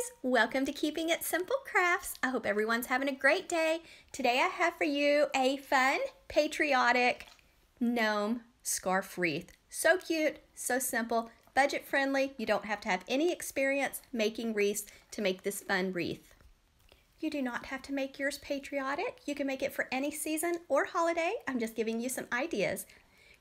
guys, welcome to Keeping It Simple Crafts. I hope everyone's having a great day. Today I have for you a fun, patriotic gnome scarf wreath. So cute, so simple, budget friendly. You don't have to have any experience making wreaths to make this fun wreath. You do not have to make yours patriotic. You can make it for any season or holiday. I'm just giving you some ideas.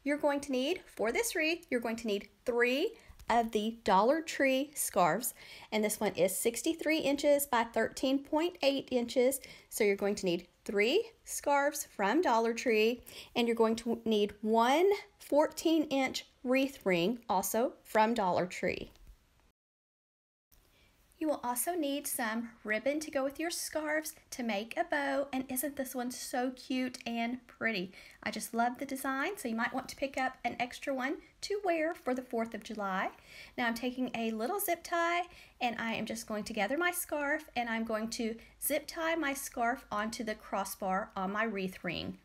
You're going to need, for this wreath, you're going to need three of the Dollar Tree scarves. And this one is 63 inches by 13.8 inches. So you're going to need three scarves from Dollar Tree. And you're going to need one 14 inch wreath ring, also from Dollar Tree. Will also need some ribbon to go with your scarves to make a bow. And isn't this one so cute and pretty? I just love the design, so you might want to pick up an extra one to wear for the 4th of July. Now I'm taking a little zip tie and I am just going to gather my scarf and I'm going to zip tie my scarf onto the crossbar on my wreath ring.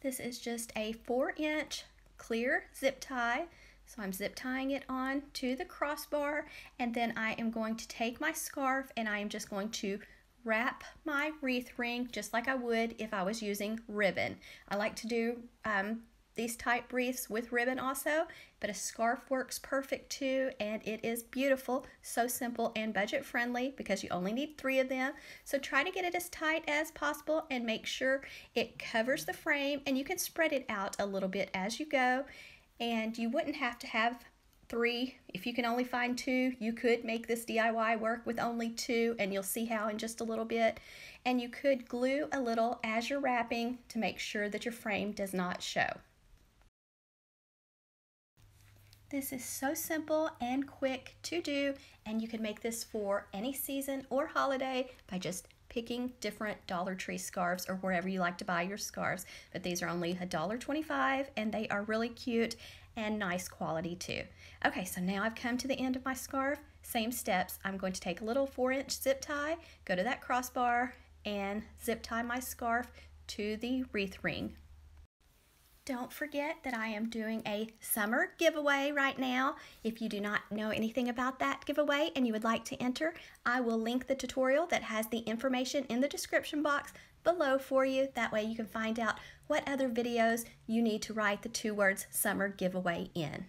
This is just a 4 inch clear zip tie so I'm zip tying it on to the crossbar and then I am going to take my scarf and I am just going to wrap my wreath ring just like I would if I was using ribbon. I like to do um, these type wreaths with ribbon also, but a scarf works perfect too, and it is beautiful, so simple and budget friendly because you only need three of them. So try to get it as tight as possible and make sure it covers the frame and you can spread it out a little bit as you go and you wouldn't have to have three. If you can only find two, you could make this DIY work with only two and you'll see how in just a little bit. And you could glue a little as you're wrapping to make sure that your frame does not show. This is so simple and quick to do and you can make this for any season or holiday by just picking different Dollar Tree scarves or wherever you like to buy your scarves. But these are only $1.25 and they are really cute and nice quality too. Okay, so now I've come to the end of my scarf. Same steps. I'm going to take a little four inch zip tie, go to that crossbar and zip tie my scarf to the wreath ring. Don't forget that I am doing a summer giveaway right now. If you do not know anything about that giveaway and you would like to enter, I will link the tutorial that has the information in the description box below for you. That way you can find out what other videos you need to write the two words summer giveaway in.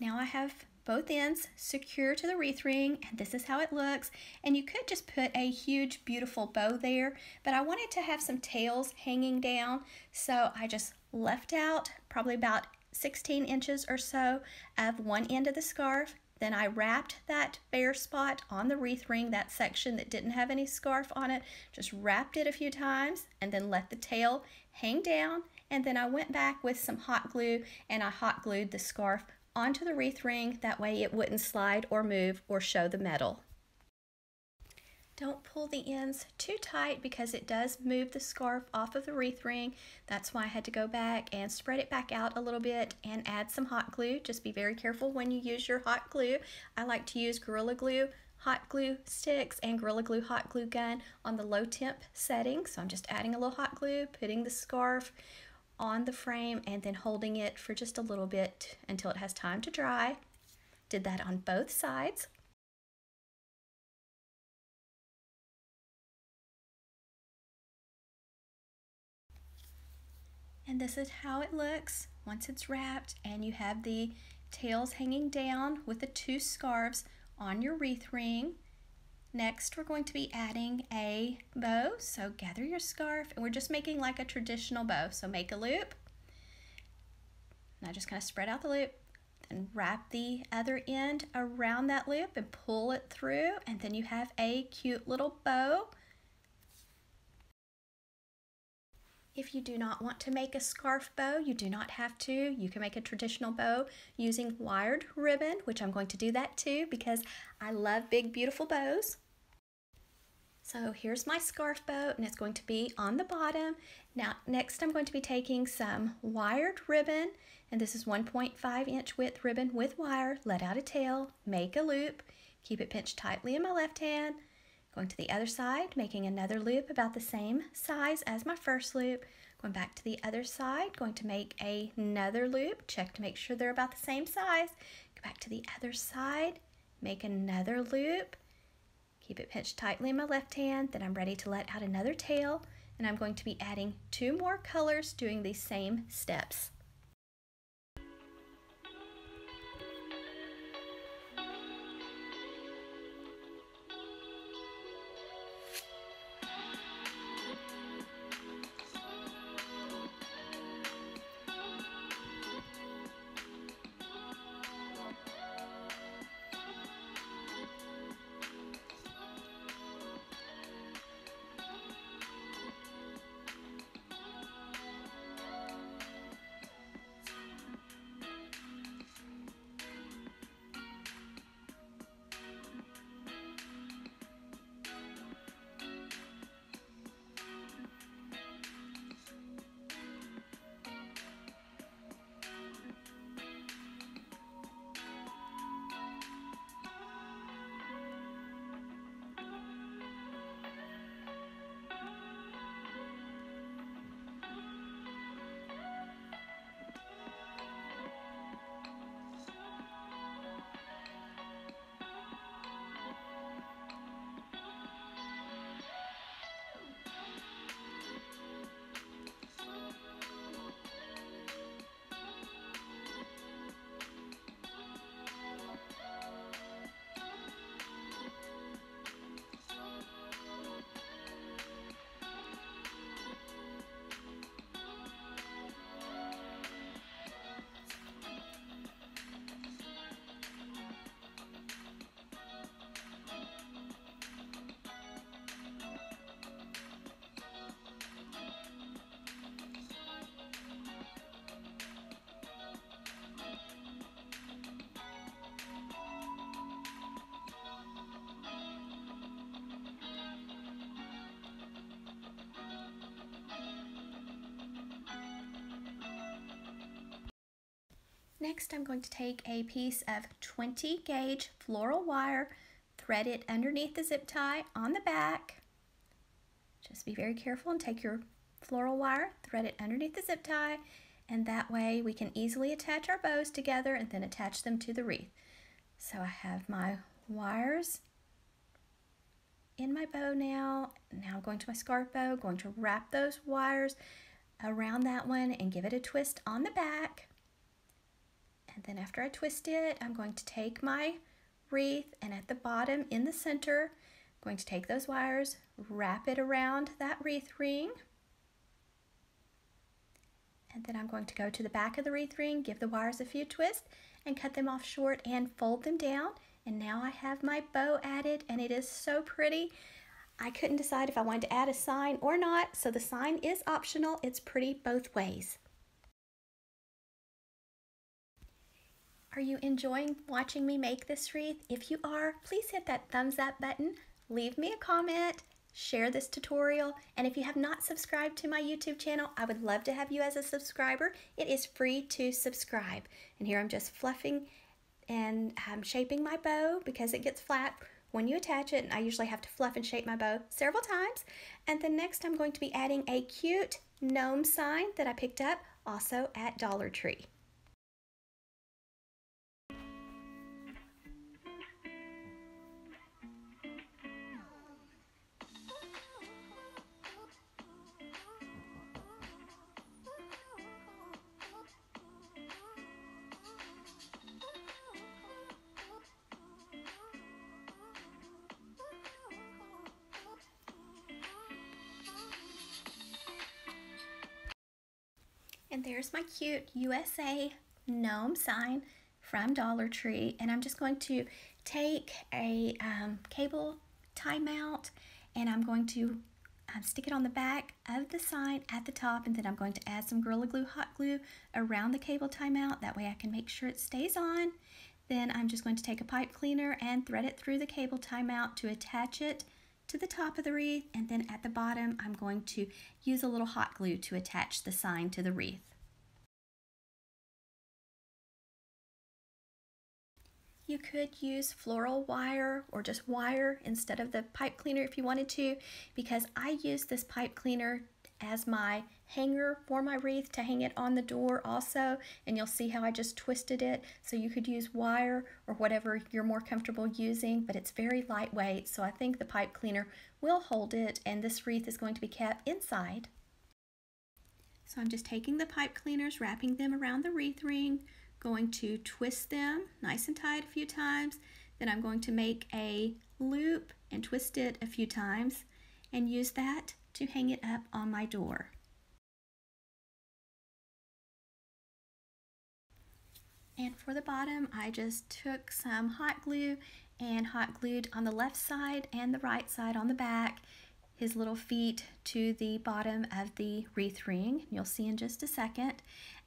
Now I have both ends secure to the wreath ring and this is how it looks and you could just put a huge beautiful bow there but I wanted to have some tails hanging down so I just left out probably about 16 inches or so of one end of the scarf then I wrapped that bare spot on the wreath ring, that section that didn't have any scarf on it, just wrapped it a few times and then let the tail hang down. And then I went back with some hot glue and I hot glued the scarf onto the wreath ring. That way it wouldn't slide or move or show the metal. Don't pull the ends too tight because it does move the scarf off of the wreath ring. That's why I had to go back and spread it back out a little bit and add some hot glue. Just be very careful when you use your hot glue. I like to use Gorilla Glue hot glue sticks and Gorilla Glue hot glue gun on the low temp setting. So I'm just adding a little hot glue, putting the scarf on the frame and then holding it for just a little bit until it has time to dry. Did that on both sides. And this is how it looks once it's wrapped and you have the tails hanging down with the two scarves on your wreath ring. Next, we're going to be adding a bow. So gather your scarf and we're just making like a traditional bow. So make a loop. Now just kind of spread out the loop then wrap the other end around that loop and pull it through and then you have a cute little bow. If you do not want to make a scarf bow, you do not have to. You can make a traditional bow using wired ribbon, which I'm going to do that too because I love big, beautiful bows. So here's my scarf bow and it's going to be on the bottom. Now next I'm going to be taking some wired ribbon and this is 1.5 inch width ribbon with wire, let out a tail, make a loop, keep it pinched tightly in my left hand, going to the other side, making another loop about the same size as my first loop, going back to the other side, going to make another loop, check to make sure they're about the same size, go back to the other side, make another loop, keep it pinched tightly in my left hand, then I'm ready to let out another tail, and I'm going to be adding two more colors doing these same steps. Next, I'm going to take a piece of 20 gauge floral wire, thread it underneath the zip tie on the back. Just be very careful and take your floral wire, thread it underneath the zip tie, and that way we can easily attach our bows together and then attach them to the wreath. So I have my wires in my bow now. Now I'm going to my scarf bow, going to wrap those wires around that one and give it a twist on the back. And then after I twist it, I'm going to take my wreath and at the bottom in the center, I'm going to take those wires, wrap it around that wreath ring. And then I'm going to go to the back of the wreath ring, give the wires a few twists and cut them off short and fold them down. And now I have my bow added and it is so pretty. I couldn't decide if I wanted to add a sign or not, so the sign is optional. It's pretty both ways. Are you enjoying watching me make this wreath? If you are, please hit that thumbs up button, leave me a comment, share this tutorial, and if you have not subscribed to my YouTube channel, I would love to have you as a subscriber. It is free to subscribe. And here I'm just fluffing and I'm shaping my bow because it gets flat when you attach it. And I usually have to fluff and shape my bow several times. And then next I'm going to be adding a cute gnome sign that I picked up also at Dollar Tree. And there's my cute USA gnome sign from Dollar Tree. And I'm just going to take a um, cable tie mount and I'm going to um, stick it on the back of the sign at the top and then I'm going to add some Gorilla Glue hot glue around the cable tie mount. That way I can make sure it stays on. Then I'm just going to take a pipe cleaner and thread it through the cable tie mount to attach it to the top of the wreath and then at the bottom I'm going to use a little hot glue to attach the sign to the wreath. You could use floral wire or just wire instead of the pipe cleaner if you wanted to because I use this pipe cleaner as my hanger for my wreath to hang it on the door also and you'll see how I just twisted it so you could use wire or whatever you're more comfortable using but it's very lightweight so I think the pipe cleaner will hold it and this wreath is going to be kept inside. So I'm just taking the pipe cleaners, wrapping them around the wreath ring, going to twist them nice and tight a few times. Then I'm going to make a loop and twist it a few times and use that to hang it up on my door. And for the bottom, I just took some hot glue and hot glued on the left side and the right side on the back his little feet to the bottom of the wreath ring. You'll see in just a second.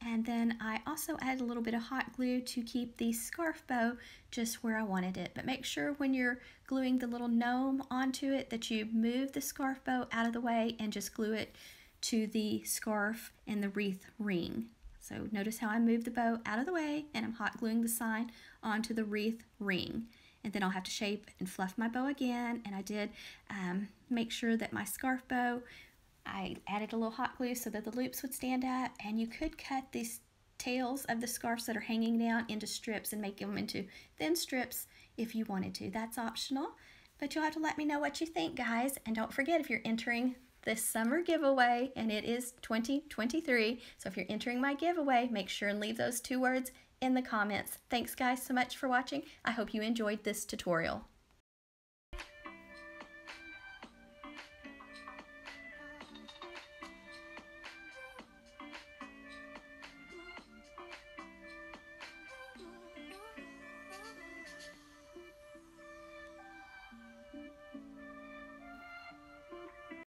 And then I also added a little bit of hot glue to keep the scarf bow just where I wanted it. But make sure when you're gluing the little gnome onto it that you move the scarf bow out of the way and just glue it to the scarf and the wreath ring. So notice how I moved the bow out of the way and I'm hot gluing the sign onto the wreath ring and then I'll have to shape and fluff my bow again and I did um, make sure that my scarf bow I added a little hot glue so that the loops would stand up and you could cut these tails of the scarves that are hanging down into strips and make them into thin strips if you wanted to. That's optional, but you'll have to let me know what you think, guys. And don't forget, if you're entering this summer giveaway, and it is 2023, so if you're entering my giveaway, make sure and leave those two words in the comments. Thanks guys so much for watching. I hope you enjoyed this tutorial.